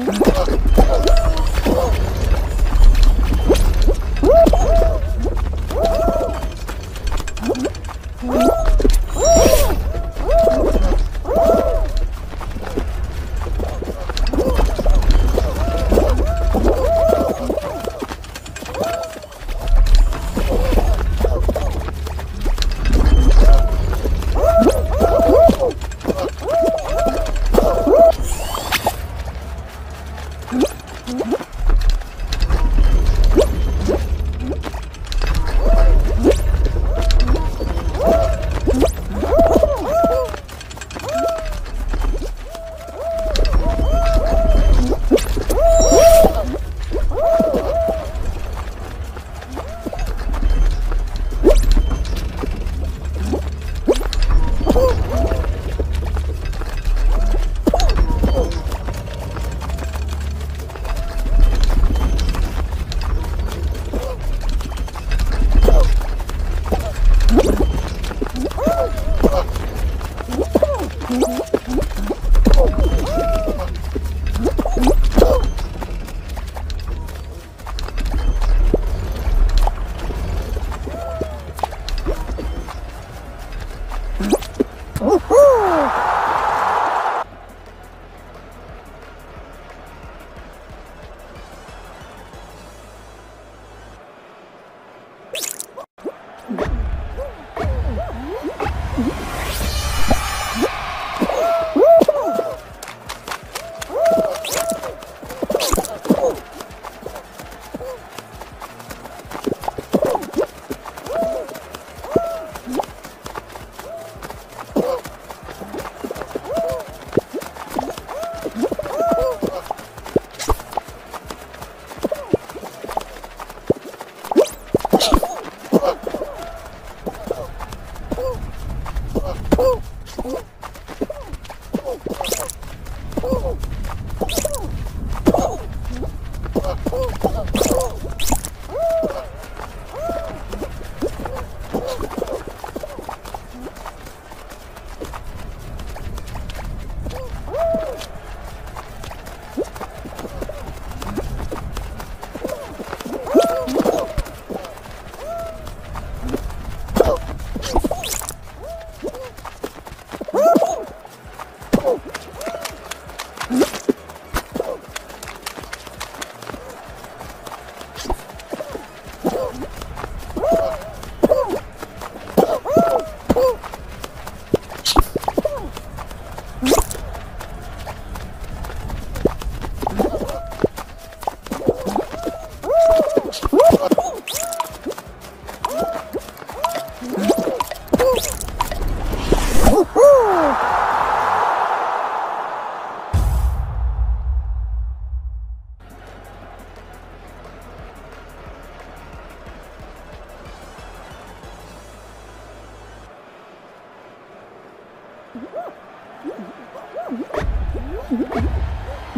Oh!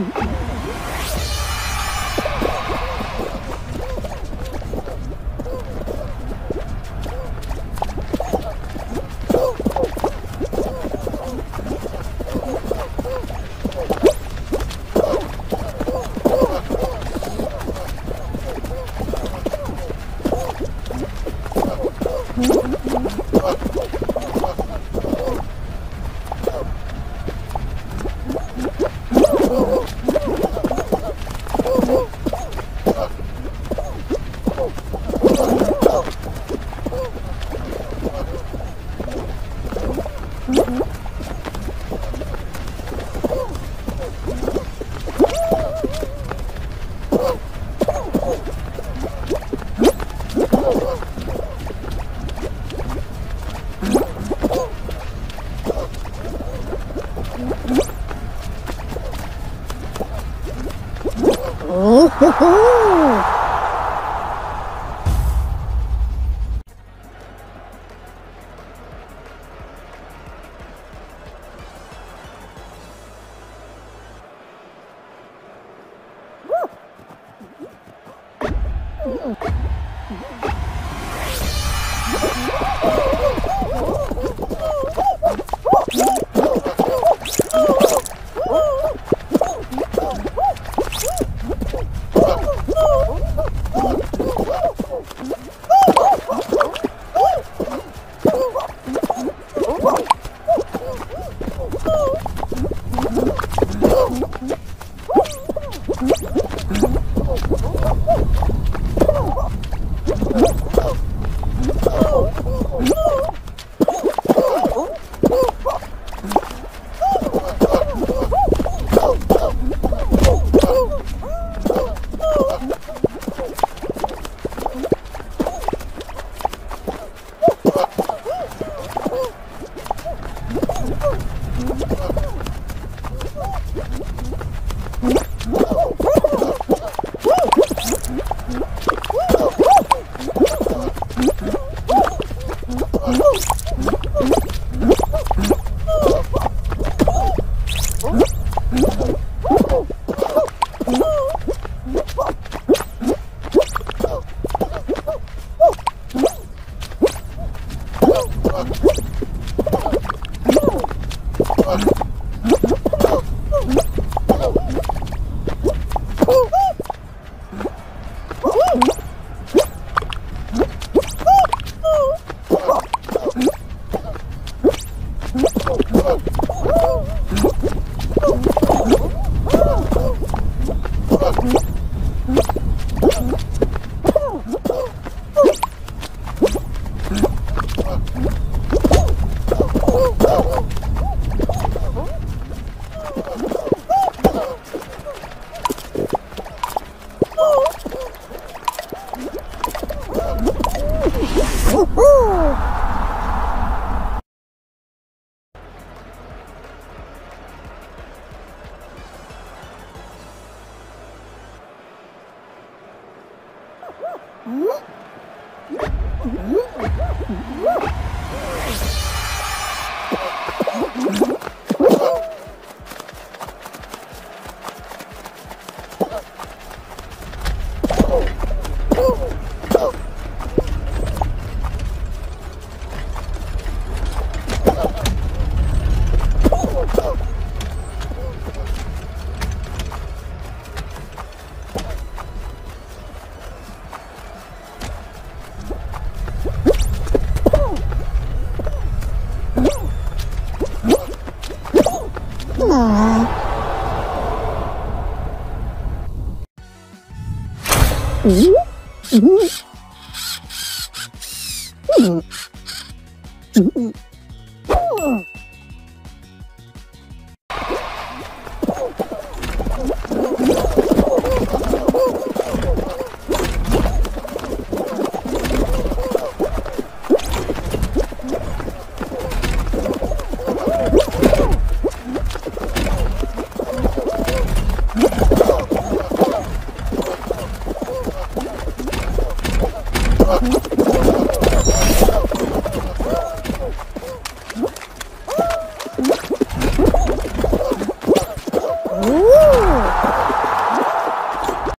Mm-hmm. Oh! Mm-hmm. 음? 음?